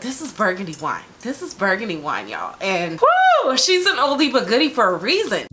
This is burgundy wine. This is burgundy wine, y'all. And whoo, she's an oldie but goodie for a reason.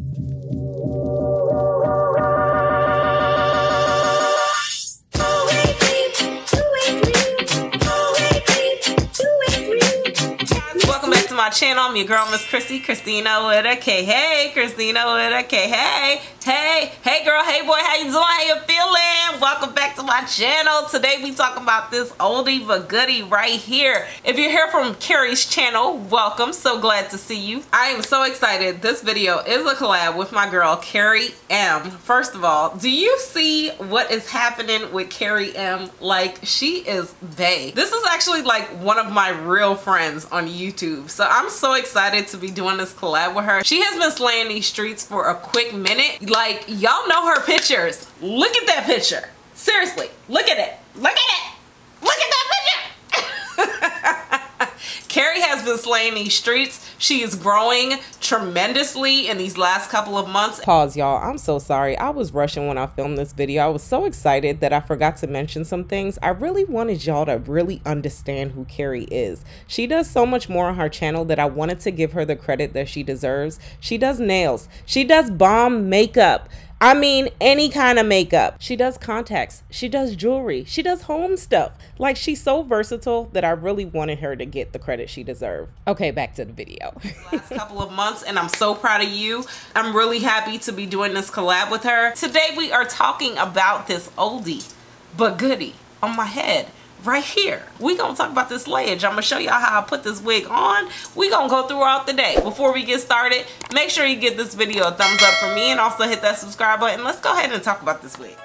Welcome back to my channel. I'm your girl, Miss Khrissy, Christina with a K. Hey, Christina with a K. Hey, hey, hey girl, hey boy, how you doing? How you feeling? Welcome back to my channel. Today we talking about this oldie but goodie right here. If you're here from Carrie's channel, welcome. So glad to see you. I am so excited. This video is a collab with my girl, Carrie M. First of all, do you see what is happening with Carrie M? Like, she is bae. This is actually like one of my real friends on YouTube. So I'm so excited to be doing this collab with her. She has been slaying these streets for a quick minute. Like, y'all know her pictures. Look at that picture. Seriously, look at it. Look at it. Look at that picture. Carrie has been slaying these streets. She is growing tremendously in these last couple of months. Pause, y'all. I'm so sorry. I was rushing when I filmed this video. I was so excited that I forgot to mention some things. I really wanted y'all to really understand who Carrie is. She does so much more on her channel that I wanted to give her the credit that she deserves. She does nails. She does bomb makeup. I mean, any kind of makeup. She does contacts. She does jewelry. She does home stuff. Like, she's so versatile that I really wanted her to get the credit she deserved. Okay, back to the video. last couple of months and I'm so proud of you. I'm really happy to be doing this collab with her. Today we are talking about this oldie but goodie on my head right here. We gonna talk about this layage. I'm gonna show y'all how I put this wig on. We gonna go throughout the day. Before we get started, make sure you give this video a thumbs up for me and also hit that subscribe button. Let's go ahead and talk about this wig.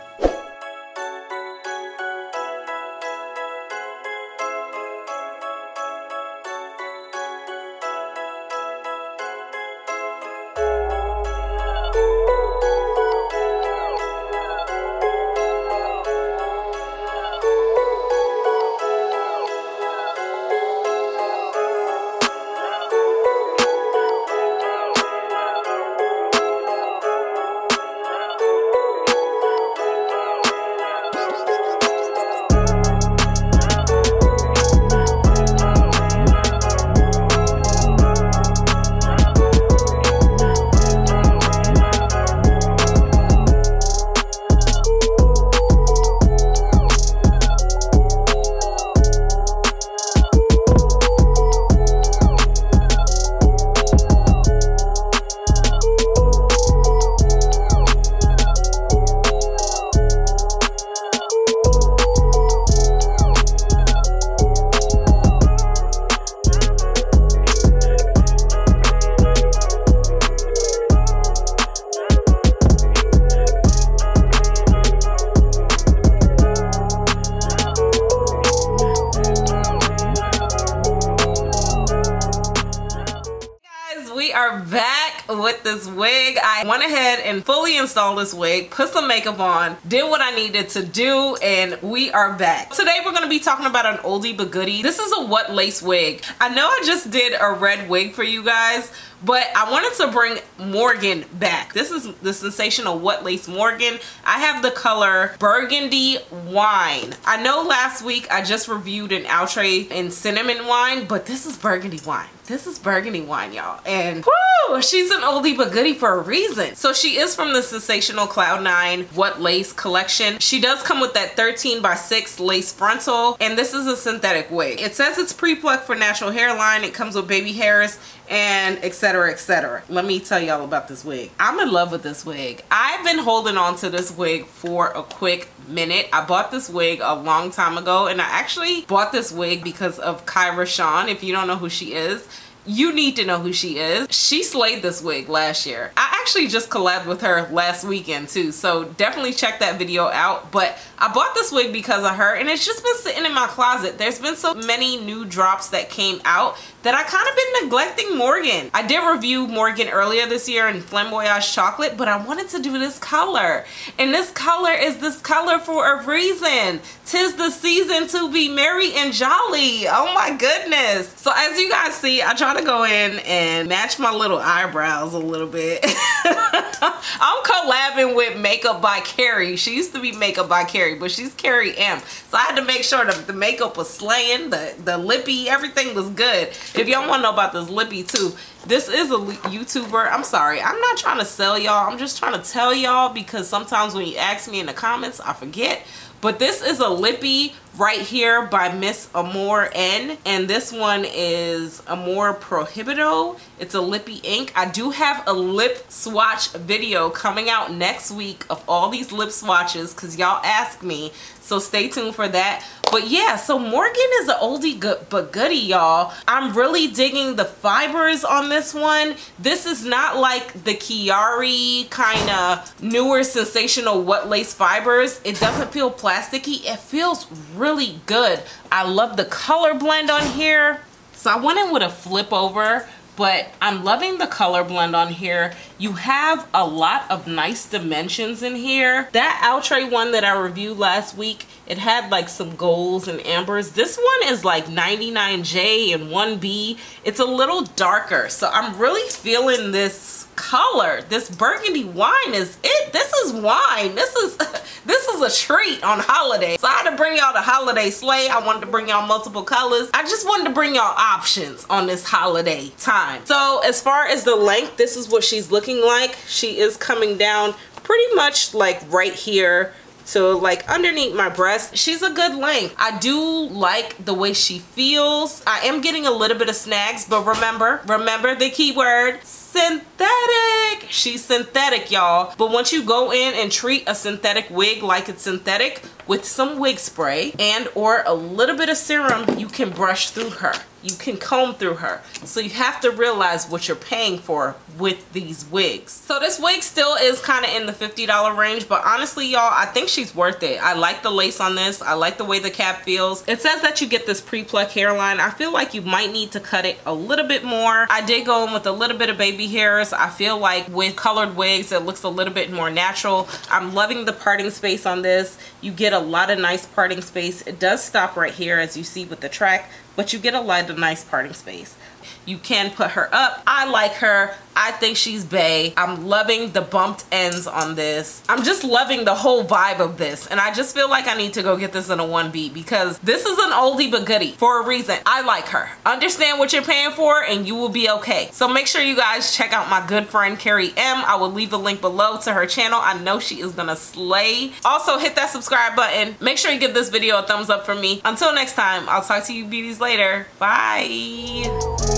Are back with this wig. I went ahead and fully installed this wig, put some makeup on, did what I needed to do, and we are back. Today we're gonna be talking about an oldie but goodie. This is a what lace wig. I know I just did a red wig for you guys, but I wanted to bring Morgan back. This is the Sensationnel What Lace Morgan. I have the color Burgundy Wine. I know last week I just reviewed an outre in Cinnamon Wine, but this is Burgundy Wine. This is Burgundy Wine, y'all. And whoo, she's an oldie but goodie for a reason. So she is from the Sensationnel Cloud9 What Lace collection. She does come with that 13 by 6 lace frontal, and this is a synthetic wig. It says it's pre-plucked for natural hairline. It comes with baby hairs and etc etc let me tell y'all about this wig. I'm in love with this wig. I've been holding on to this wig for a quick minute. I bought this wig a long time ago and i actually bought this wig because of kyra sean if you don't know who she is you need to know who she is. She slayed this wig last year. I actually just collabed with her last weekend too, so definitely check that video out. But I bought this wig because of her and it's just been sitting in my closet. There's been so many new drops that came out that I kind of been neglecting Morgan. I did review Morgan earlier this year in Flamboyage Chocolate, but I wanted to do this color. And this color is this color for a reason. Tis the season to be merry and jolly. Oh my goodness. So as you guys see, I tried try to go in and match my little eyebrows a little bit. I'm collabing with Makeup by Carrie. She used to be Makeup by Carrie, but she's Carrie M. So I had to make sure that the makeup was slaying, the, the lippy, everything was good. If y'all want to know about this lippy too, this is a YouTuber. I'm sorry. I'm not trying to sell y'all. I'm just trying to tell y'all because sometimes when you ask me in the comments, I forget. But this is a lippy right here by Miss Amore N. And this one is Amore Prohibito. It's a lippy ink. I do have a lip swatch video coming out next week of all these lip swatches because y'all asked me. So stay tuned for that. But yeah, so Morgan is an oldie good, but goodie, y'all. I'm really digging the fibers on this one. This is not like the Chiari kind of newer Sensationnel what lace fibers. It doesn't feel plasticky. It feels really good. I love the color blend on here. So I went in with a flip over but I'm loving the color blend on here. You have a lot of nice dimensions in here. That Outre one that I reviewed last week, it had like some golds and ambers. This one is like 99J and 1B. It's a little darker, so I'm really feeling this color. This burgundy wine is it. This is wine. This is this is a treat on holiday. So I had to bring y'all the holiday sleigh. I wanted to bring y'all multiple colors. I just wanted to bring y'all options on this holiday time. So as far as the length, this is what she's looking like. She is coming down pretty much like right here so like underneath my breast she's a good length i do like the way she feels i am getting a little bit of snags but remember remember the key keyword synthetic. She's synthetic y'all. But once you go in and treat a synthetic wig like it's synthetic with some wig spray and or a little bit of serum you can brush through her you can comb through her. So you have to realize what you're paying for with these wigs. So this wig still is kind of in the $50 range, but honestly, y'all, I think she's worth it. I like the lace on this. I like the way the cap feels. It says that you get this pre-pluck hairline. I feel like you might need to cut it a little bit more. I did go in with a little bit of baby hairs. I feel like with colored wigs, it looks a little bit more natural. I'm loving the parting space on this. You get a lot of nice parting space. It does stop right here as you see with the track, but you get a lot of nice parting space. You can put her up. I like her. I think she's bae. I'm loving the bumped ends on this. I'm just loving the whole vibe of this. And I just feel like I need to go get this in a 1B because this is an oldie but goodie for a reason. I like her. Understand what you're paying for and you will be okay. So make sure you guys check out my good friend Carrie M. I will leave the link below to her channel. I know she is gonna slay. Also hit that subscribe button. Make sure you give this video a thumbs up for me. Until next time, I'll talk to you beauties later. Bye.